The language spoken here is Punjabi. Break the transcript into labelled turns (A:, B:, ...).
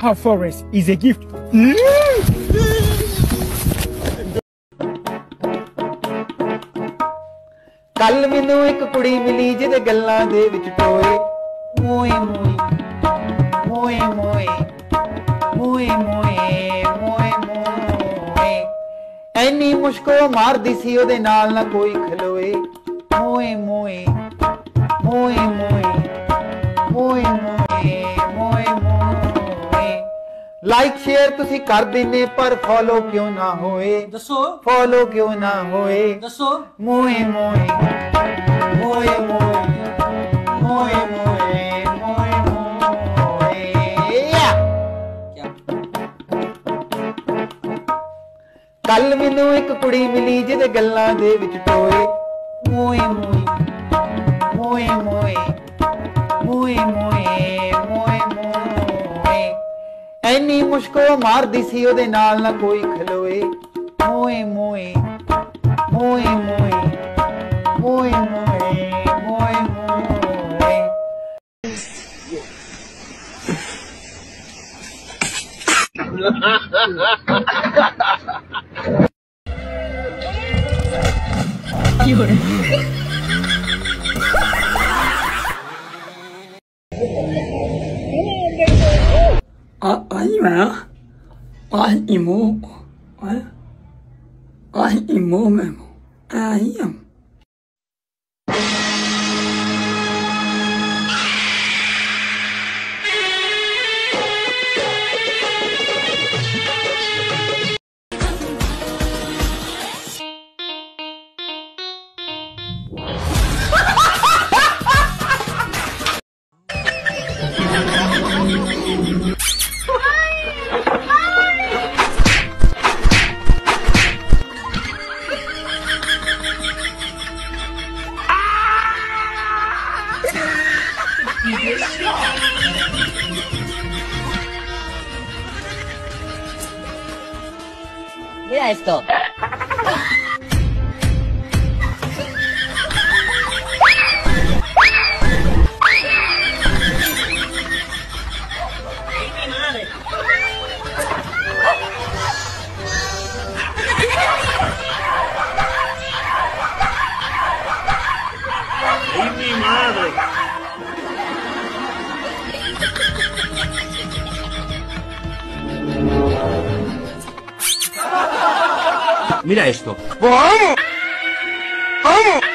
A: Her forest is a gift.
B: ਕੱਲ ਮੈਨੂੰ ਇੱਕ ਕੁੜੀ ਮਿਲੀ ਜਿਹਦੇ ਗੱਲਾਂ ਦੇ ਵਿੱਚ ਟੋਏ। ਮੋਏ ਮੋਏ ਮੋਏ ਮੋਏ ਮੋਏ ਮੋਏ ਮੋਏ ਮੋਏ। ਐਨੀ ਮੁਸ਼ਕੋ ਮਾਰਦੀ ਸੀ, ਉਹਦੇ ਨਾਲ ਨਾ ਕੋਈ ਖਲੋਏ। ਮੋਏ ਮੋਏ ਮੋਏ ਮੋਏ ਮੋਏ ਮੋਏ। ਲਾਈਕ ਸ਼ੇਅਰ ਤੁਸੀਂ ਕਰ ਦਿੰਨੇ ਪਰ ਫੋਲੋ ਕਿਉਂ ਨਾ ਹੋਏ?
C: ਦੱਸੋ।
B: ਫੋਲੋ ਕਿਉਂ ਨਾ ਹੋਏ?
C: ਦੱਸੋ।
B: ਮੋਏ ਮੋਏ। ਮੋਏ ਮੋਏ। ਮੋਏ ਮੋਏ ਮੋਏ ਮੋਏ। ਕੱਲ ਮੈਨੂੰ ਇੱਕ ਕੁੜੀ ਮਿਲੀ ਜਿਹਦੇ ਗੱਲਾਂ ਦੇ ਵਿੱਚ ਟੋਏ। ਮੋਏ ਮੋਏ। ਮੋਏ ਮੋਏ। ਮੋਏ ਮੋਏ। ਐਨੀ ਮੁਸ਼ਕੋ ਮਾਰਦੀ ਸੀ ਉਹਦੇ ਨਾਲ ਨਾ ਕੋਈ ਖਲੋਏ। ਮੋਏ ਮੋਏ ਮੋਏ ਮੋਏ ਮੋਏ ਮੋਏ ਮੋਏ ਮੋਏ
C: あ、あいま、あいも、あいもめも、あいやも。
D: Mira esto.
E: Mira esto.
F: ¡Vamos! ¡Vamos!